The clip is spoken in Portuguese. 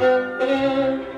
Música